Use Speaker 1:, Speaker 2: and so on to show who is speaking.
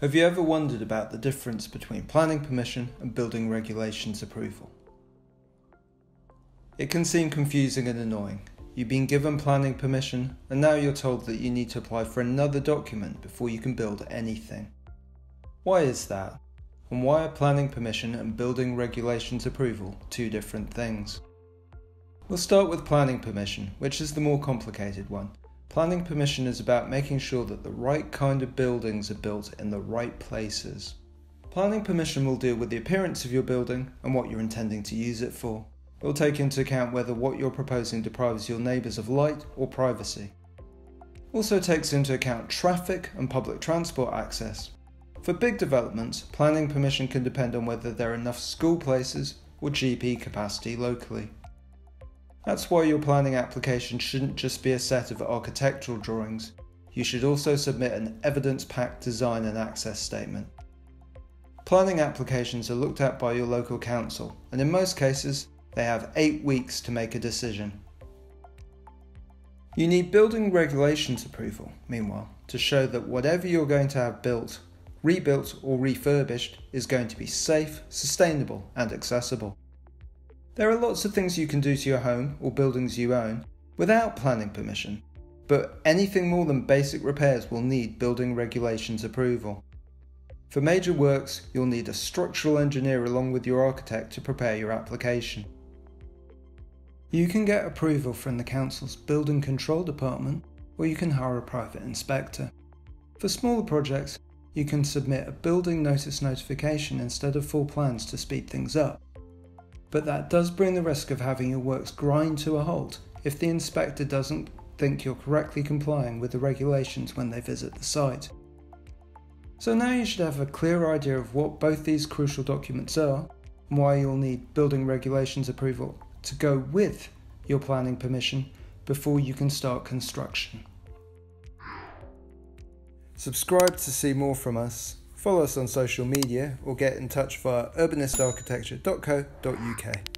Speaker 1: Have you ever wondered about the difference between planning permission and building regulations approval? It can seem confusing and annoying. You've been given planning permission and now you're told that you need to apply for another document before you can build anything. Why is that? And why are planning permission and building regulations approval two different things? We'll start with planning permission, which is the more complicated one. Planning permission is about making sure that the right kind of buildings are built in the right places. Planning permission will deal with the appearance of your building and what you're intending to use it for. It will take into account whether what you're proposing deprives your neighbours of light or privacy. Also takes into account traffic and public transport access. For big developments, planning permission can depend on whether there are enough school places or GP capacity locally. That's why your planning application shouldn't just be a set of architectural drawings, you should also submit an evidence-packed design and access statement. Planning applications are looked at by your local council, and in most cases, they have 8 weeks to make a decision. You need building regulations approval, meanwhile, to show that whatever you're going to have built, rebuilt, or refurbished is going to be safe, sustainable, and accessible. There are lots of things you can do to your home or buildings you own without planning permission, but anything more than basic repairs will need building regulations approval. For major works, you'll need a structural engineer along with your architect to prepare your application. You can get approval from the council's building control department or you can hire a private inspector. For smaller projects, you can submit a building notice notification instead of full plans to speed things up but that does bring the risk of having your works grind to a halt if the inspector doesn't think you're correctly complying with the regulations when they visit the site. So now you should have a clear idea of what both these crucial documents are and why you'll need building regulations approval to go with your planning permission before you can start construction. Subscribe to see more from us Follow us on social media or get in touch via urbanistarchitecture.co.uk.